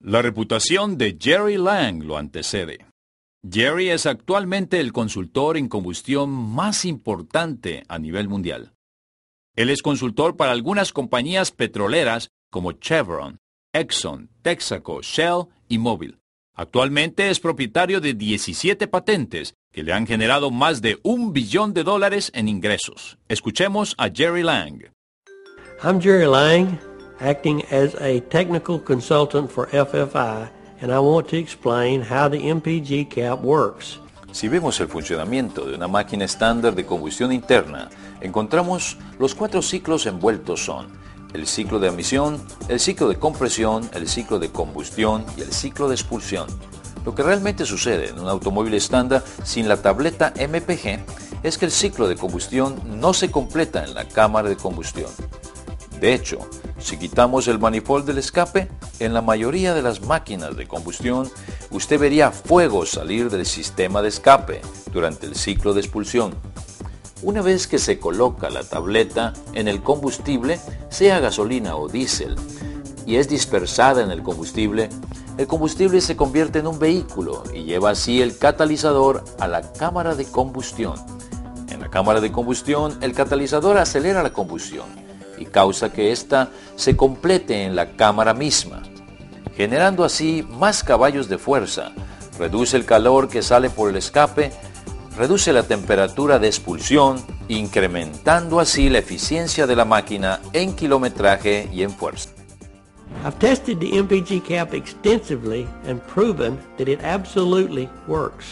La reputación de Jerry Lang lo antecede. Jerry es actualmente el consultor en combustión más importante a nivel mundial. Él es consultor para algunas compañías petroleras como Chevron, Exxon, Texaco, Shell y Mobil. Actualmente es propietario de 17 patentes que le han generado más de un billón de dólares en ingresos. Escuchemos a Jerry Lang. I'm Jerry Lang, acting as a technical consultant for FFI, and I want to explain how the MPG cap works. Si vemos el funcionamiento de una máquina estándar de combustión interna, encontramos los cuatro ciclos envueltos son el ciclo de admisión, el ciclo de compresión, el ciclo de combustión y el ciclo de expulsión. Lo que realmente sucede en un automóvil estándar sin la tableta MPG es que el ciclo de combustión no se completa en la cámara de combustión. De hecho, si quitamos el manifold del escape, en la mayoría de las máquinas de combustión, usted vería fuego salir del sistema de escape durante el ciclo de expulsión. Una vez que se coloca la tableta en el combustible, sea gasolina o diésel, y es dispersada en el combustible, el combustible se convierte en un vehículo y lleva así el catalizador a la cámara de combustión. En la cámara de combustión, el catalizador acelera la combustión y causa que ésta se complete en la cámara misma, generando así más caballos de fuerza, reduce el calor que sale por el escape, reduce la temperatura de expulsión, incrementando así la eficiencia de la máquina en kilometraje y en fuerza. I've tested the MPG cap extensively and proven that it absolutely works.